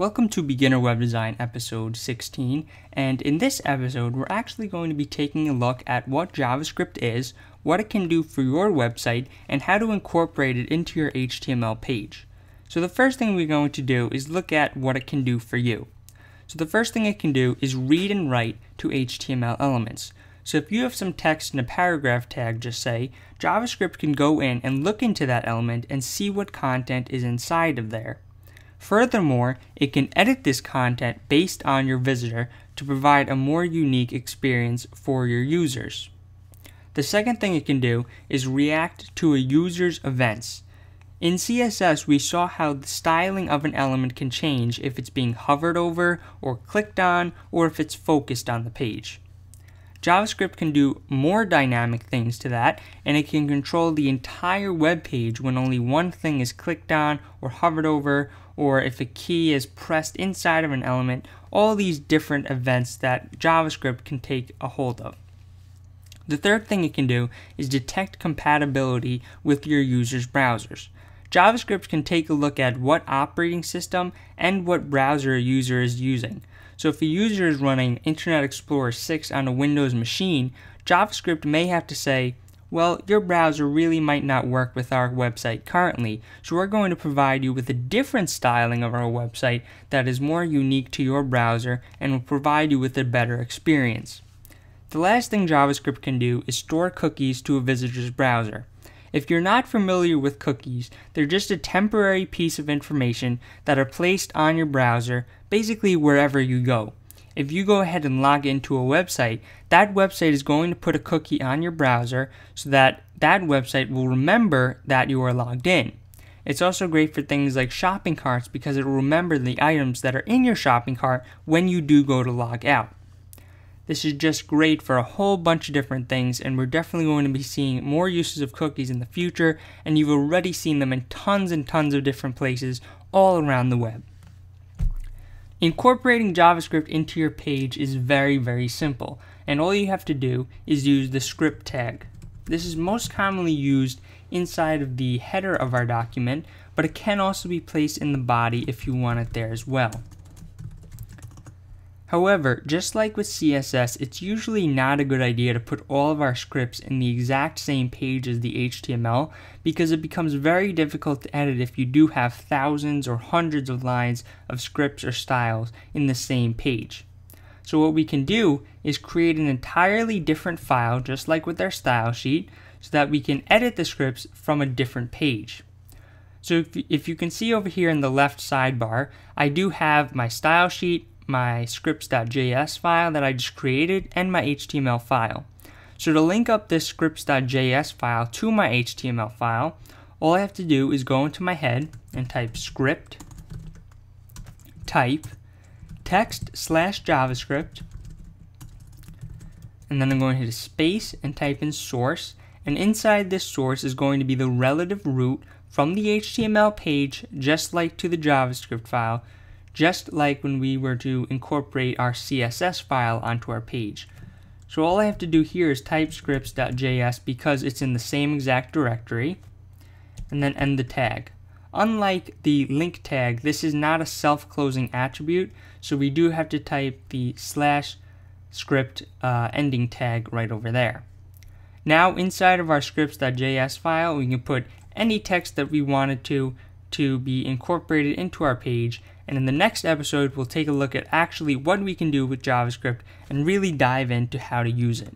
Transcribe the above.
Welcome to Beginner Web Design episode 16, and in this episode, we're actually going to be taking a look at what JavaScript is, what it can do for your website, and how to incorporate it into your HTML page. So, the first thing we're going to do is look at what it can do for you. So, the first thing it can do is read and write to HTML elements. So, if you have some text in a paragraph tag, just say, JavaScript can go in and look into that element and see what content is inside of there. Furthermore, it can edit this content based on your visitor to provide a more unique experience for your users. The second thing it can do is react to a user's events. In CSS, we saw how the styling of an element can change if it's being hovered over or clicked on or if it's focused on the page. JavaScript can do more dynamic things to that, and it can control the entire web page when only one thing is clicked on or hovered over, or if a key is pressed inside of an element, all these different events that JavaScript can take a hold of. The third thing it can do is detect compatibility with your user's browsers. JavaScript can take a look at what operating system and what browser a user is using. So if a user is running Internet Explorer 6 on a Windows machine, JavaScript may have to say, well, your browser really might not work with our website currently, so we're going to provide you with a different styling of our website that is more unique to your browser and will provide you with a better experience. The last thing JavaScript can do is store cookies to a visitor's browser. If you're not familiar with cookies, they're just a temporary piece of information that are placed on your browser, basically wherever you go. If you go ahead and log into a website, that website is going to put a cookie on your browser so that that website will remember that you are logged in. It's also great for things like shopping carts because it will remember the items that are in your shopping cart when you do go to log out. This is just great for a whole bunch of different things, and we're definitely going to be seeing more uses of cookies in the future, and you've already seen them in tons and tons of different places all around the web. Incorporating JavaScript into your page is very, very simple, and all you have to do is use the script tag. This is most commonly used inside of the header of our document, but it can also be placed in the body if you want it there as well. However, just like with CSS, it's usually not a good idea to put all of our scripts in the exact same page as the HTML because it becomes very difficult to edit if you do have thousands or hundreds of lines of scripts or styles in the same page. So what we can do is create an entirely different file just like with our style sheet so that we can edit the scripts from a different page. So if, if you can see over here in the left sidebar, I do have my style sheet my scripts.js file that I just created and my HTML file. So to link up this scripts.js file to my HTML file, all I have to do is go into my head and type script, type, text slash JavaScript, and then I'm going to hit a space and type in source, and inside this source is going to be the relative root from the HTML page, just like to the JavaScript file, just like when we were to incorporate our CSS file onto our page. So all I have to do here is type scripts.js because it's in the same exact directory, and then end the tag. Unlike the link tag, this is not a self-closing attribute, so we do have to type the slash script uh, ending tag right over there. Now inside of our scripts.js file, we can put any text that we wanted to to be incorporated into our page. And in the next episode, we'll take a look at actually what we can do with JavaScript and really dive into how to use it.